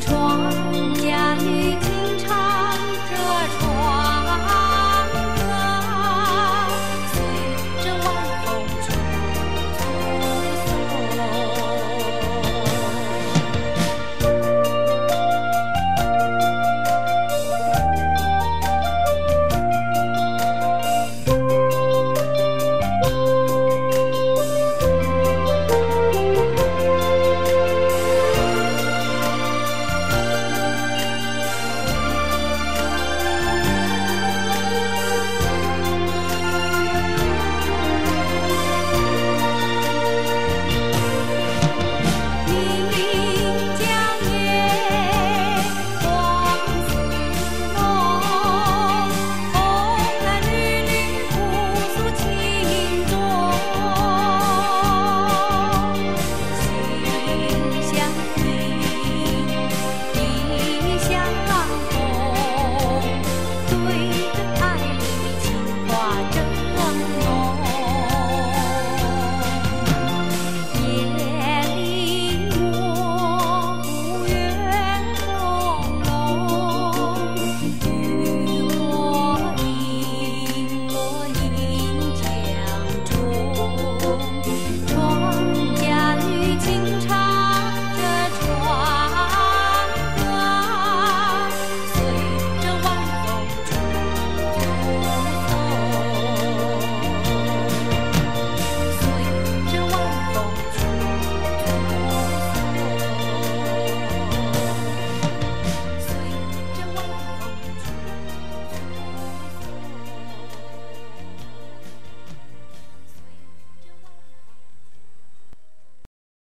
torn 花正